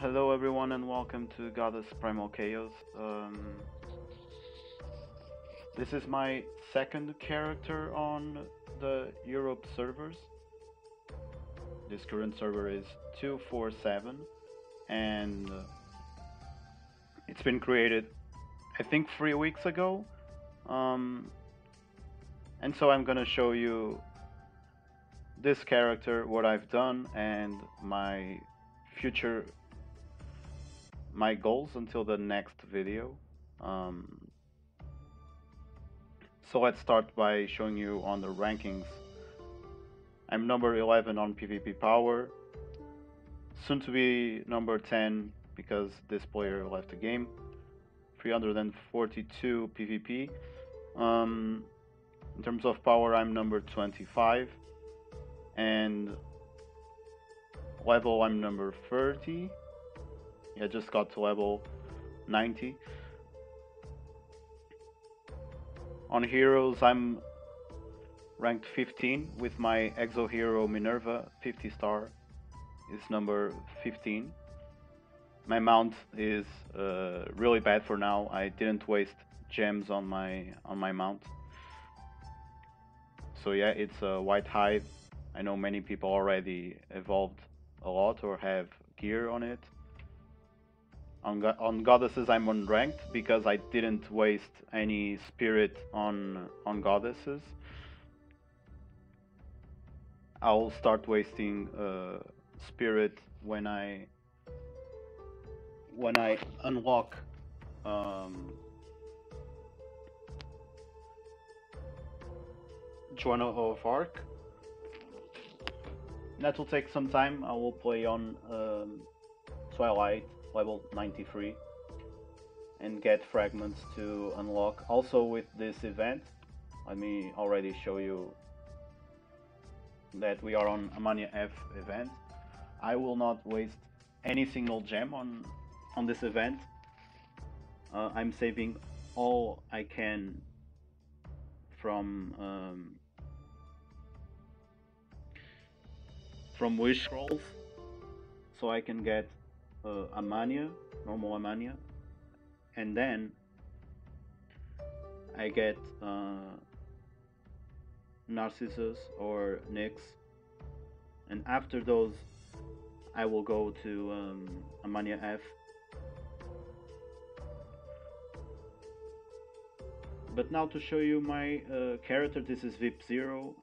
Hello everyone and welcome to Goddess Primal Chaos. Um, this is my second character on the Europe servers. This current server is 247 and uh, it's been created I think three weeks ago. Um, and so I'm gonna show you this character, what I've done, and my future my goals until the next video. Um, so let's start by showing you on the rankings. I'm number 11 on PvP power, soon to be number 10 because this player left the game. 342 PvP. Um, in terms of power, I'm number 25, and level, I'm number 30. I just got to level 90. On heroes, I'm ranked 15 with my exo hero Minerva 50 star is number 15. My mount is uh, really bad for now. I didn't waste gems on my on my mount. So yeah, it's a white hide. I know many people already evolved a lot or have gear on it. On, go on goddesses I'm unranked because I didn't waste any spirit on on goddesses. I'll start wasting uh, spirit when I when I unlock um, of Arc. That will take some time. I will play on um, Twilight level 93 and get fragments to unlock. Also with this event, let me already show you that we are on Amania F event. I will not waste any single gem on on this event. Uh, I'm saving all I can from um, from wish scrolls so I can get uh, Amania, normal Amania, and then I get uh, Narcissus or Nyx, and after those I will go to um, Amania F. But now to show you my uh, character, this is VIP 0.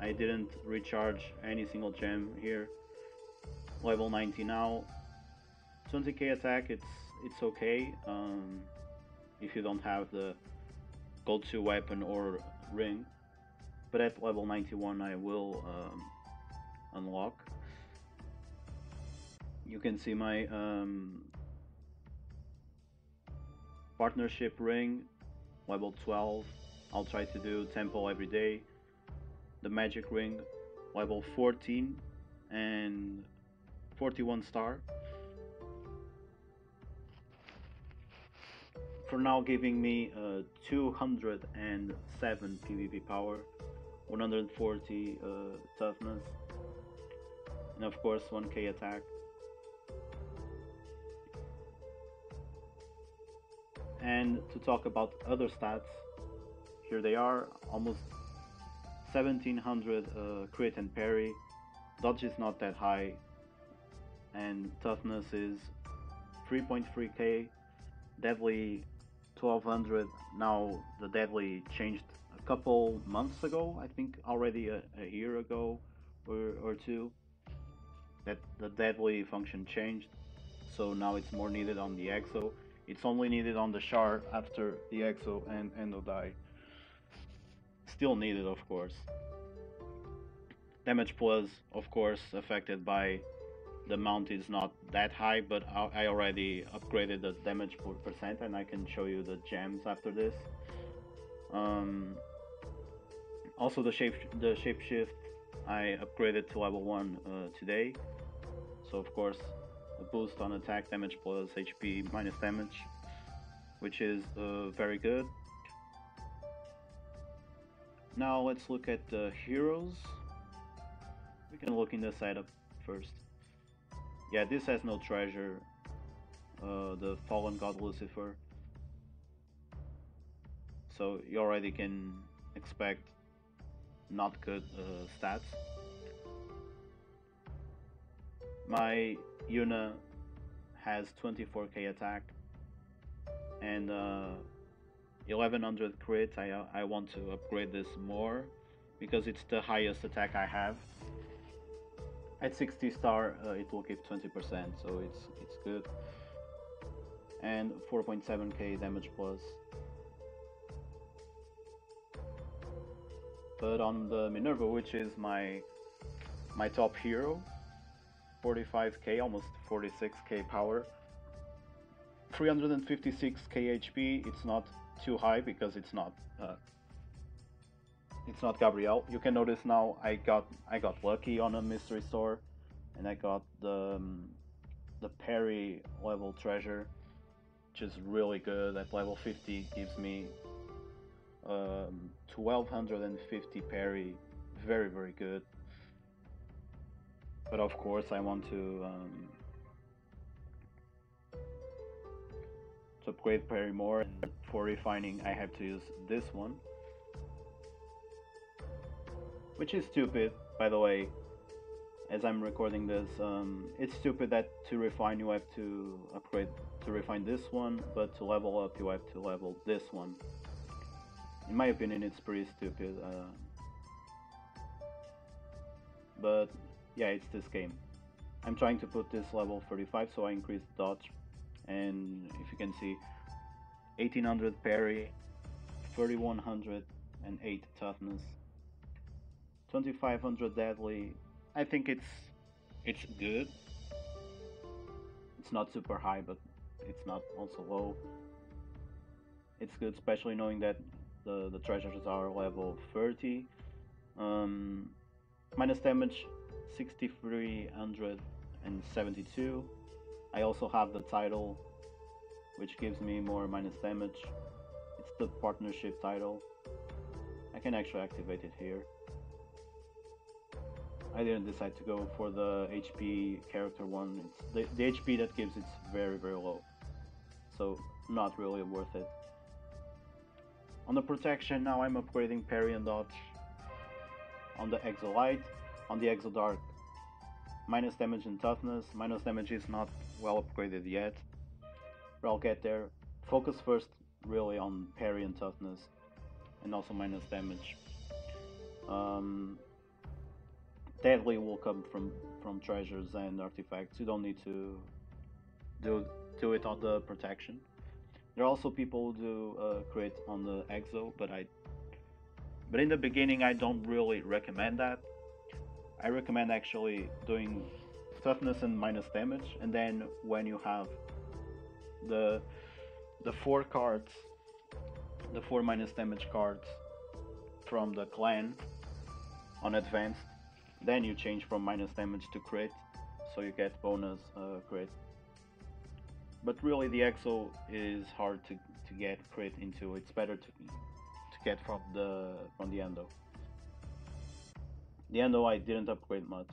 I didn't recharge any single gem here. Level 90 now, 20k attack, it's it's okay um, if you don't have the gold 2 weapon or ring. But at level 91 I will um, unlock. You can see my um, partnership ring, level 12. I'll try to do temple every day. The magic ring, level 14 and 41 star. For now giving me uh, 207 PvP power, 140 uh, toughness, and of course 1k attack. And to talk about other stats, here they are, almost 1700 uh, crit and parry, dodge is not that high, and toughness is 3.3k, deadly 1200 now the deadly changed a couple months ago i think already a, a year ago or, or two that the deadly function changed. So now it's more needed on the exo. It's only needed on the shard after the exo and endo die. Still needed of course. Damage plus of course affected by the mount is not that high, but I already upgraded the damage per percent and I can show you the gems after this. Um, also the shape the shapeshift I upgraded to level 1 uh, today. So of course a boost on attack damage plus HP minus damage, which is uh, very good. Now let's look at the heroes. We can look in the setup first. Yeah, this has no treasure. uh, the Fallen God Lucifer. So you already can expect not good uh, stats. My Yuna has 24k attack and uh, 1100 crit. I, I want to upgrade this more because it's the highest attack I have. At 60 star, uh, it will give 20%, so it's it's good. And 4.7k damage plus. But on the Minerva, which is my my top hero, 45k, almost 46k power, 356k HP. It's not too high because it's not uh, it's not Gabrielle. You can notice now I got I got lucky on a mystery store, and I got the um, the parry level treasure, which is really good. At level 50 gives me um, 1250 parry, very very good. But of course I want to um, to upgrade parry more. And for refining I have to use this one which is stupid, by the way. As I'm recording this, um, it's stupid that to refine you have to upgrade to refine this one, but to level up you have to level this one. In my opinion, it's pretty stupid. Uh, but yeah, it's this game. I'm trying to put this level 35, so I increased dodge, and if you can see, 1800 parry, 3108 toughness, 2500 deadly. I think it's it's good. It's not super high, but it's not also low. It's good, especially knowing that the, the treasures are level 30. Um, minus damage 6372. I also have the title, which gives me more minus damage. It's the partnership title. I can actually activate it here. I didn't decide to go for the HP character one. It's the, the HP that gives it's very very low, so not really worth it. On the protection now I'm upgrading parry and dodge. On the Exo Light, on the Exo Dark, minus damage and toughness. Minus damage is not well upgraded yet, but I'll get there. Focus first really on parry and toughness, and also minus damage. Um, deadly will come from from treasures and artifacts. You don't need to do do it on the protection. There are also people who do uh, crit on the exo, but I but in the beginning I don't really recommend that. I recommend actually doing toughness and minus damage, and then when you have the the four cards, the four minus damage cards from the clan on advanced, then you change from minus damage to crit, so you get bonus uh, crit. But really the Exo is hard to, to get crit into, it's better to, to get from the, from the Endo. The Endo I didn't upgrade much.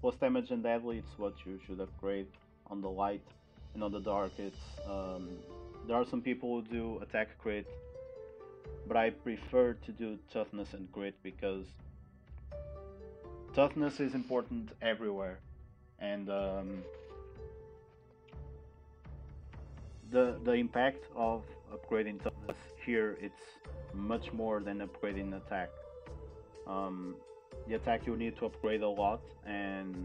Plus damage and deadly, it's what you should upgrade on the light and on the dark it's um, there are some people who do attack crit but I prefer to do toughness and crit because toughness is important everywhere, and um, the the impact of upgrading toughness here it's much more than upgrading attack. Um, the attack you need to upgrade a lot, and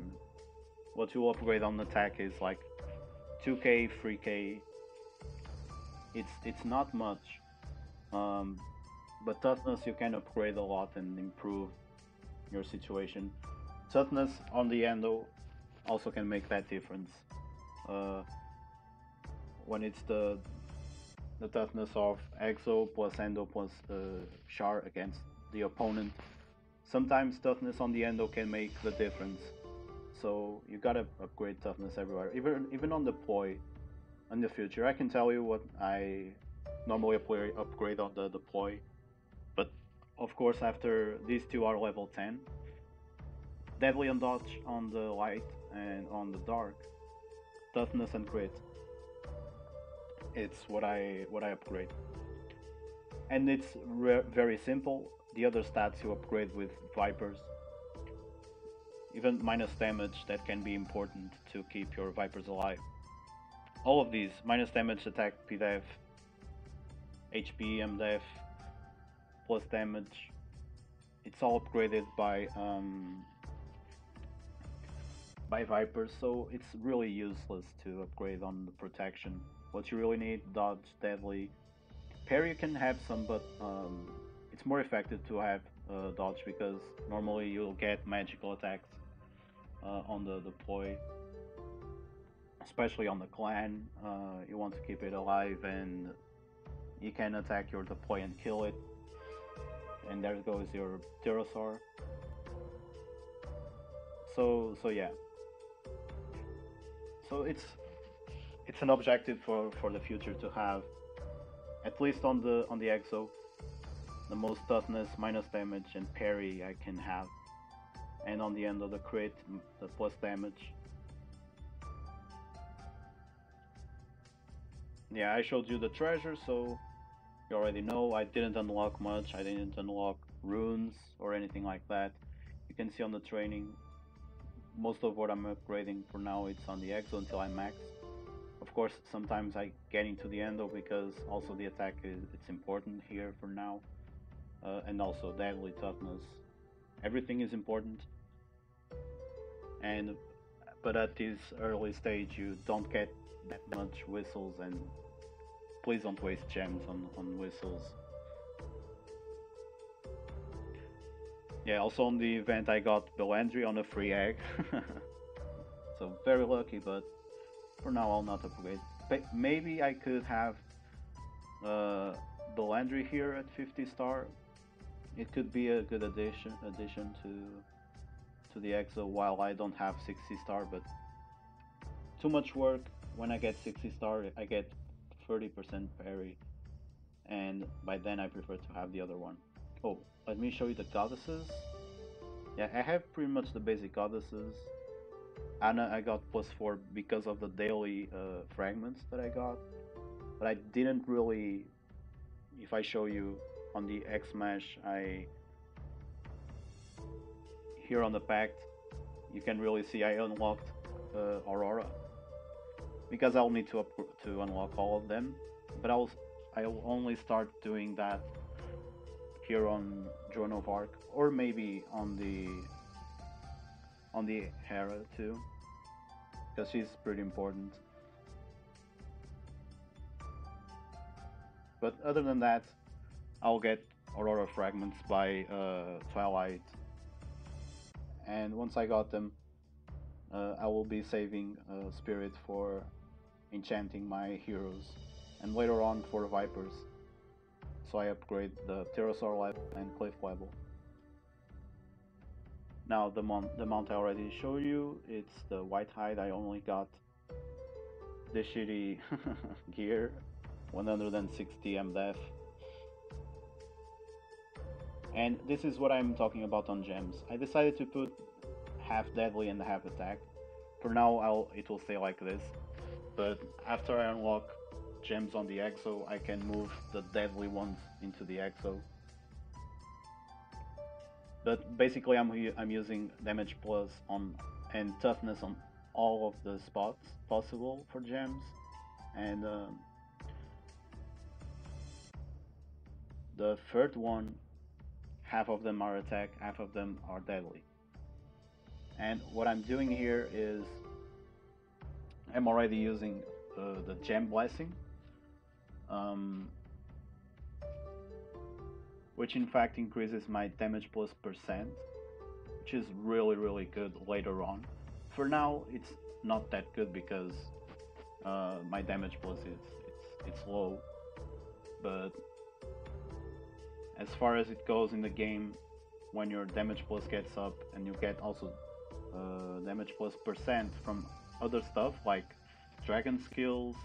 what you upgrade on attack is like 2k, 3k. It's it's not much, um, but toughness you can upgrade a lot and improve your situation. Toughness on the endo also can make that difference. Uh, when it's the the toughness of Exo plus Endo plus uh, Char against the opponent, sometimes toughness on the Endo can make the difference. So you gotta upgrade toughness everywhere, even even on deploy. In the future, I can tell you what I normally upgrade on the deploy of course, after these two are level 10. Deadly and dodge on the light and on the dark. Toughness and crit. it's what I what I upgrade. And it's very simple. The other stats you upgrade with Vipers. Even minus damage that can be important to keep your Vipers alive. All of these, minus damage, attack, PDEF, HP, MDEF, plus damage. It's all upgraded by um, by Vipers, so it's really useless to upgrade on the protection. What you really need, dodge, deadly. Parry you can have some, but um, it's more effective to have uh, dodge because normally you'll get magical attacks uh, on the deploy. Especially on the clan, uh, you want to keep it alive and you can attack your deploy and kill it. And there goes your pterosaur. So so yeah. So it's it's an objective for, for the future to have at least on the on the exo the most toughness minus damage and parry I can have and on the end of the crit the plus damage yeah I showed you the treasure so you already know I didn't unlock much. I didn't unlock runes or anything like that. You can see on the training most of what I'm upgrading for now it's on the exo until I max. Of course sometimes I get into the endo because also the attack is it's important here for now uh, and also deadly toughness. Everything is important. And but at this early stage you don't get that much whistles and please don't waste gems on, on whistles. Yeah also on the event I got Bellandry on a free egg. So very lucky but for now I'll not upgrade. But maybe I could have uh, Bellandry here at 50 star. It could be a good addition addition to to the EXO while I don't have 60 star but too much work. When I get 60 star I get 30% parry and by then I prefer to have the other one. Oh, let me show you the goddesses. Yeah, I have pretty much the basic goddesses. Anna I got plus 4 because of the daily uh, fragments that I got. But I didn't really, if I show you on the X-Mash, I here on the Pact, you can really see I unlocked uh, Aurora because I'll need to to unlock all of them. But I'll I'll only start doing that here on Joan of Arc or maybe on the on the Hera too because she's pretty important. But other than that, I'll get Aurora fragments by uh, Twilight and once I got them uh, I will be saving uh, Spirit for enchanting my heroes and later on for Vipers so I upgrade the Pterosaur level and Cliff level. Now the mount, the mount I already showed you, it's the white hide, I only got the shitty gear, 160 MDEF. And this is what I'm talking about on gems. I decided to put half deadly and half attack. For now I'll, it will stay like this, but after I unlock gems on the exo I can move the deadly ones into the exo but basically I'm, I'm using damage plus on and toughness on all of the spots possible for gems. And um, the third one half of them are attack half of them are deadly. And what I'm doing here is I'm already using uh, the gem blessing um, which in fact increases my damage plus percent, which is really really good later on. For now, it's not that good because uh, my damage plus is it's, it's low, but as far as it goes in the game, when your damage plus gets up and you get also uh, damage plus percent from other stuff like dragon skills,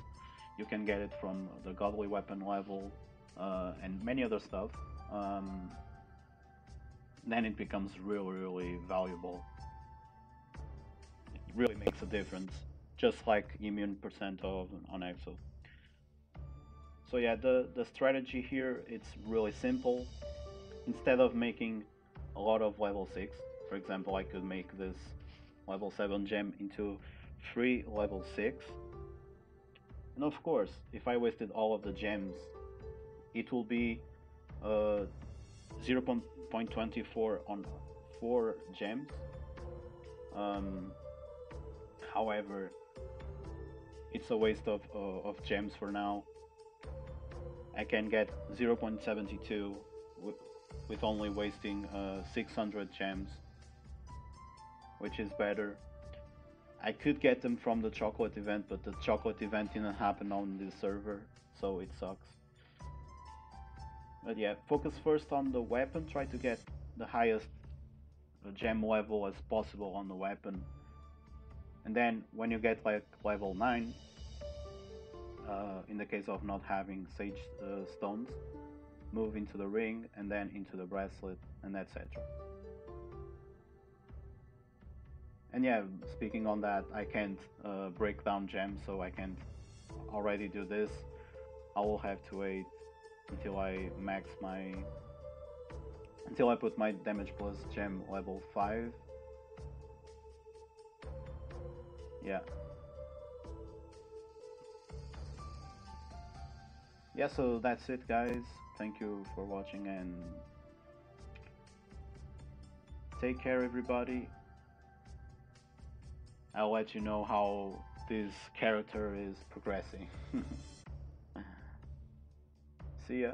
you can get it from the godly weapon level uh, and many other stuff um, then it becomes really, really valuable. It really makes a difference, just like immune percent of on EXO. So yeah, the, the strategy here, it's really simple. Instead of making a lot of level 6, for example, I could make this level 7 gem into 3 level 6. And of course, if I wasted all of the gems, it will be uh, 0.24 on 4 gems. Um, however, it's a waste of, uh, of gems for now I can get 0.72 with only wasting uh, 600 gems, which is better. I could get them from the chocolate event, but the chocolate event didn't happen on this server, so it sucks. But yeah, focus first on the weapon, try to get the highest uh, gem level as possible on the weapon. And then when you get like level 9, uh, in the case of not having sage uh, stones, move into the ring and then into the bracelet and etc. And yeah, speaking on that, I can't uh, break down gems, so I can't already do this. I will have to wait until I max my until I put my damage plus gem level 5. Yeah. yeah so that's it guys thank you for watching and take care everybody I'll let you know how this character is progressing. See ya